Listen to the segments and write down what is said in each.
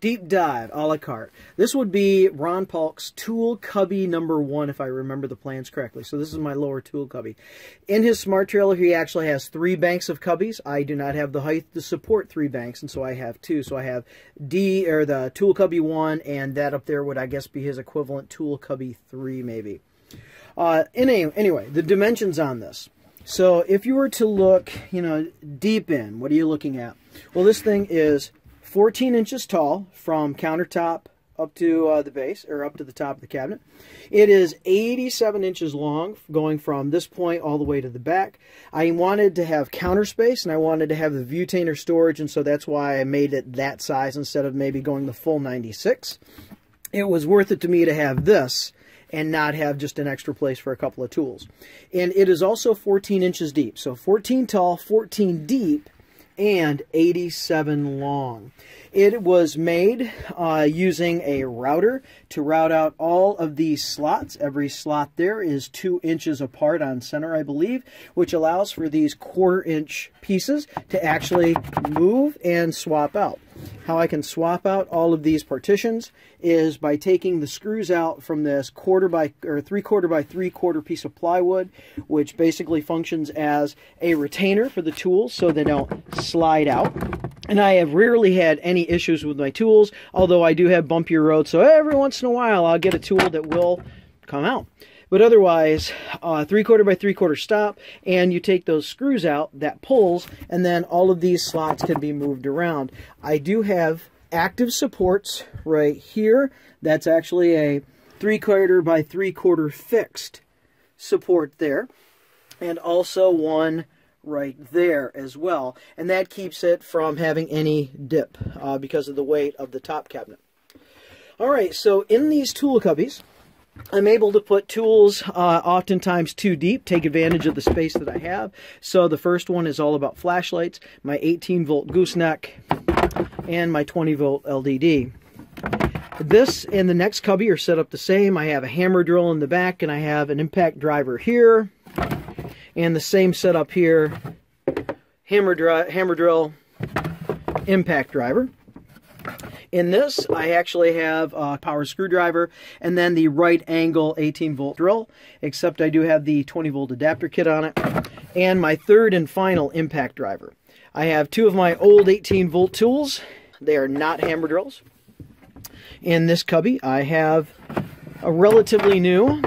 Deep dive a la carte. This would be Ron Paulk's tool cubby number one, if I remember the plans correctly. So this is my lower tool cubby. In his smart trailer, he actually has three banks of cubbies. I do not have the height to support three banks, and so I have two. So I have D or the tool cubby one, and that up there would I guess be his equivalent tool cubby three, maybe. Uh, any, anyway, the dimensions on this. So if you were to look, you know, deep in, what are you looking at? Well, this thing is 14 inches tall from countertop up to uh, the base or up to the top of the cabinet. It is 87 inches long going from this point all the way to the back. I wanted to have counter space and I wanted to have the Vutainer storage and so that's why I made it that size instead of maybe going the full 96. It was worth it to me to have this and not have just an extra place for a couple of tools. And it is also 14 inches deep. So 14 tall, 14 deep, and 87 long. It was made uh, using a router to route out all of these slots. Every slot there is two inches apart on center, I believe, which allows for these quarter inch pieces to actually move and swap out. How I can swap out all of these partitions is by taking the screws out from this quarter by or three quarter by three quarter piece of plywood, which basically functions as a retainer for the tools so they don't slide out. And I have rarely had any issues with my tools, although I do have bumpier roads, so every once in a while I'll get a tool that will come out. But otherwise, uh, three quarter by three quarter stop, and you take those screws out, that pulls, and then all of these slots can be moved around. I do have active supports right here. That's actually a three quarter by three quarter fixed support there. And also one right there as well. And that keeps it from having any dip uh, because of the weight of the top cabinet. All right, so in these tool cubbies, I'm able to put tools uh, oftentimes too deep, take advantage of the space that I have. So the first one is all about flashlights, my 18 volt gooseneck, and my 20 volt LED. This and the next cubby are set up the same. I have a hammer drill in the back and I have an impact driver here. And the same setup here, hammer, hammer drill, impact driver. In this, I actually have a power screwdriver and then the right angle 18 volt drill, except I do have the 20 volt adapter kit on it, and my third and final impact driver. I have two of my old 18 volt tools. They are not hammer drills. In this cubby, I have a relatively new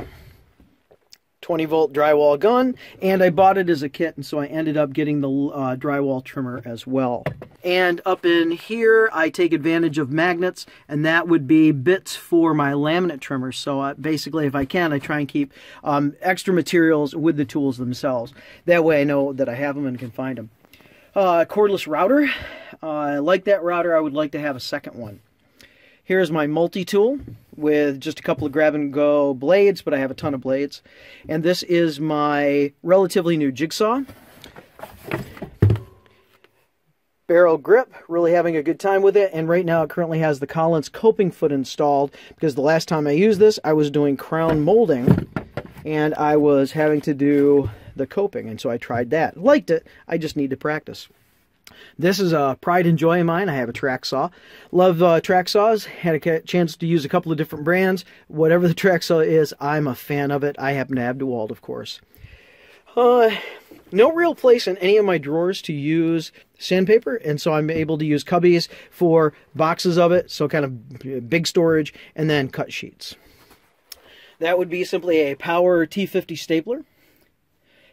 20 volt drywall gun and I bought it as a kit and so I ended up getting the uh, drywall trimmer as well. And up in here I take advantage of magnets and that would be bits for my laminate trimmers. So uh, basically if I can I try and keep um, extra materials with the tools themselves. That way I know that I have them and can find them. Uh, cordless router. Uh, like that router I would like to have a second one. Here's my multi-tool with just a couple of grab-and-go blades, but I have a ton of blades. And this is my relatively new jigsaw. Barrel grip, really having a good time with it. And right now it currently has the Collins coping foot installed because the last time I used this, I was doing crown molding and I was having to do the coping. And so I tried that. Liked it. I just need to practice. This is a pride and joy of mine. I have a track saw. Love uh, track saws. Had a chance to use a couple of different brands. Whatever the track saw is, I'm a fan of it. I happen to have DeWalt, of course. Uh, no real place in any of my drawers to use sandpaper, and so I'm able to use cubbies for boxes of it, so kind of big storage, and then cut sheets. That would be simply a Arrow T50 stapler.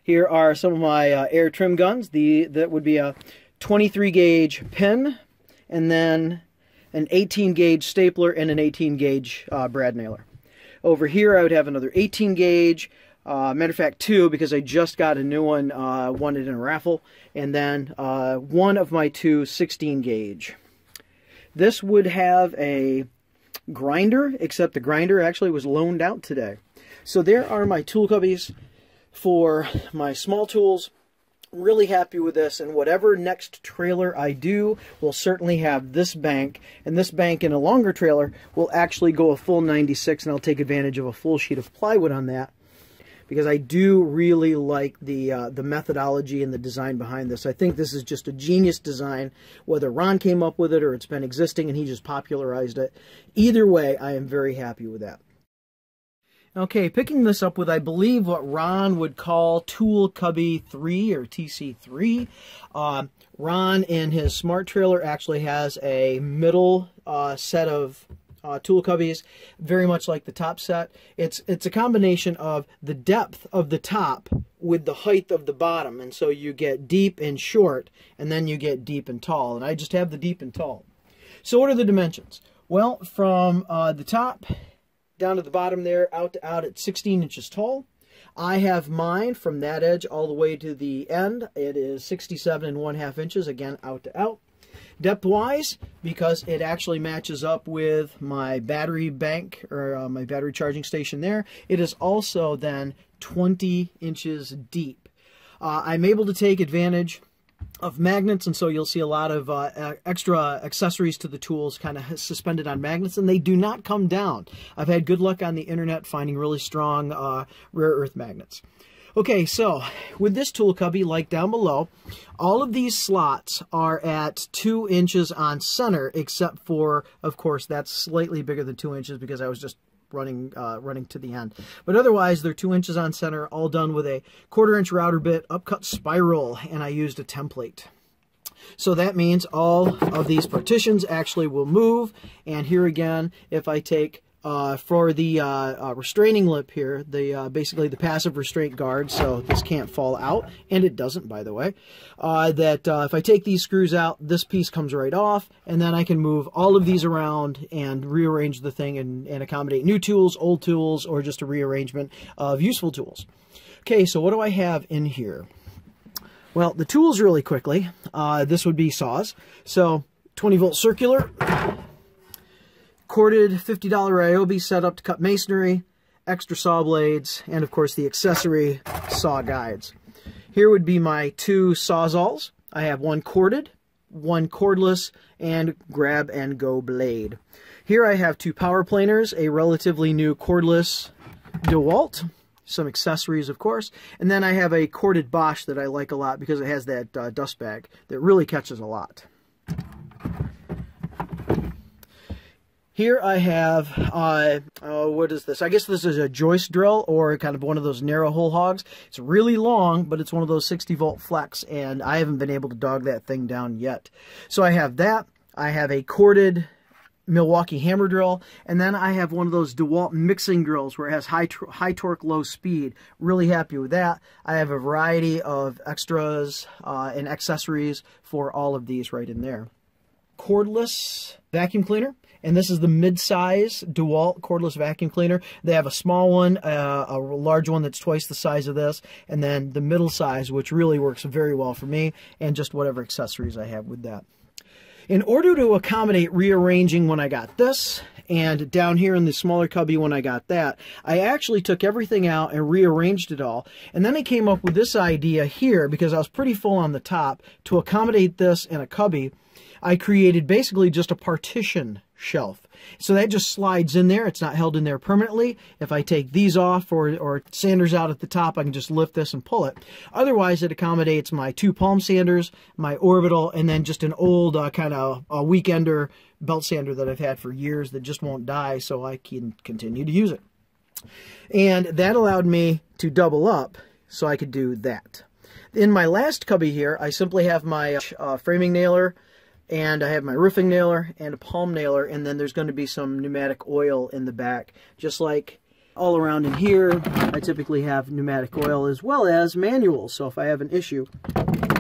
Here are some of my uh, air trim guns. The That would be a 23 gauge pin, and then an 18 gauge stapler and an 18 gauge uh, brad nailer. Over here I would have another 18 gauge, uh, matter of fact two because I just got a new one, uh, wanted in a raffle, and then uh, one of my two 16 gauge. This would have a grinder, except the grinder actually was loaned out today. So there are my tool cubbies for my small tools, really happy with this and whatever next trailer I do will certainly have this bank and this bank in a longer trailer will actually go a full 96 and I'll take advantage of a full sheet of plywood on that because I do really like the uh, the methodology and the design behind this. I think this is just a genius design, whether Ron came up with it or it's been existing and he just popularized it. Either way, I am very happy with that. Okay, picking this up with, I believe, what Ron would call Tool Cubby 3 or TC3. Uh, Ron, in his Smart Trailer, actually has a middle uh, set of uh, tool cubbies, very much like the top set. It's it's a combination of the depth of the top with the height of the bottom, and so you get deep and short, and then you get deep and tall. And I just have the deep and tall. So what are the dimensions? Well, from uh, the top down to the bottom there, out to out at 16 inches tall. I have mine from that edge all the way to the end. It is 67 and one half inches, again, out to out. Depth-wise, because it actually matches up with my battery bank or uh, my battery charging station there, it is also then 20 inches deep. Uh, I'm able to take advantage of magnets and so you'll see a lot of uh, extra accessories to the tools kind of suspended on magnets and they do not come down. I've had good luck on the internet finding really strong uh, rare earth magnets. Okay, so with this tool cubby, like down below, all of these slots are at two inches on center, except for, of course, that's slightly bigger than two inches because I was just running uh, running to the end. But otherwise, they're two inches on center, all done with a quarter inch router bit, upcut spiral, and I used a template. So that means all of these partitions actually will move. And here again, if I take uh, for the uh, uh, restraining lip here, the uh, basically the passive restraint guard, so this can't fall out, and it doesn't, by the way. Uh, that uh, if I take these screws out, this piece comes right off, and then I can move all of these around and rearrange the thing and, and accommodate new tools, old tools, or just a rearrangement of useful tools. Okay, so what do I have in here? Well, the tools really quickly. this would be saws. So 20 volt circular, corded $50 Ryobi setup to cut masonry, extra saw blades, and of course the accessory saw guides. Here would be my two sawzalls. I have one corded, one cordless, and grab and go blade. Here I have two power planers, a relatively new cordless DeWalt, some accessories of course, and then I have a corded Bosch that I like a lot because it has that uh, dust bag that really catches a lot. Here I have, uh, uh, what is this? I guess this is a joist drill or kind of one of those narrow hole hogs. It's really long, but it's one of those 60 volt flex, and I haven't been able to dog that thing down yet. So I have that. I have a corded Milwaukee hammer drill, and then I have one of those DeWalt mixing drills where it has high, high torque, low speed. Really happy with that. I have a variety of extras uh, and accessories for all of these right in there. Cordless vacuum cleaner and this is the mid-size DeWalt cordless vacuum cleaner. They have a small one, uh, a large one that's twice the size of this, and then the middle size, which really works very well for me, and just whatever accessories I have with that. In order to accommodate rearranging when I got this, and down here in the smaller cubby when I got that, I actually took everything out and rearranged it all. And then I came up with this idea here, because I was pretty full on the top, to accommodate this in a cubby, I created basically just a partition shelf. So that just slides in there. It's not held in there permanently. If I take these off or, or sanders out at the top, I can just lift this and pull it. Otherwise, it accommodates my two palm sanders, my orbital, and then just an old uh, kind of a weekender belt sander that I've had for years that just won't die, so I can continue to use it. And that allowed me to double up so I could do that. In my last cubby here, I simply have my uh, framing nailer, and I have my roofing nailer and a palm nailer and then there's going to be some pneumatic oil in the back just like all around in here I typically have pneumatic oil as well as manuals so if I have an issue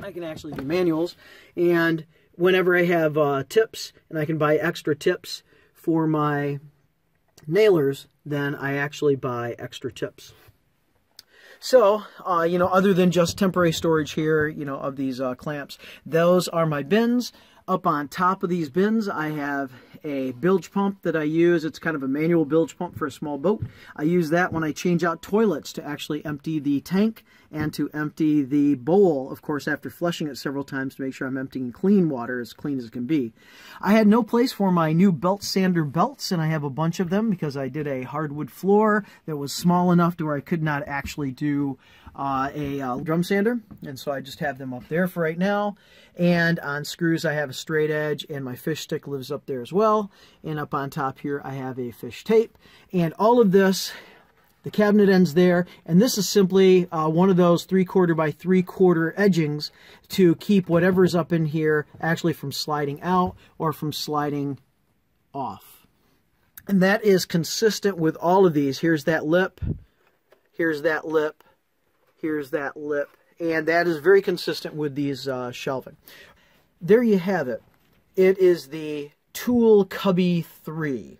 I can actually do manuals and whenever I have uh, tips and I can buy extra tips for my nailers then I actually buy extra tips. So, uh, you know, other than just temporary storage here, you know, of these uh, clamps, those are my bins. Up on top of these bins, I have a bilge pump that I use. It's kind of a manual bilge pump for a small boat. I use that when I change out toilets to actually empty the tank and to empty the bowl, of course, after flushing it several times to make sure I'm emptying clean water, as clean as it can be. I had no place for my new belt sander belts, and I have a bunch of them because I did a hardwood floor that was small enough to where I could not actually do uh, a uh, drum sander, and so I just have them up there for right now. And on screws, I have a straight edge, and my fish stick lives up there as well. And up on top here, I have a fish tape. And all of this, the cabinet ends there, and this is simply uh, one of those three-quarter by three-quarter edgings to keep whatever's up in here actually from sliding out or from sliding off. And that is consistent with all of these. Here's that lip, here's that lip, here's that lip, and that is very consistent with these uh, shelving. There you have it. It is the Tool Cubby 3.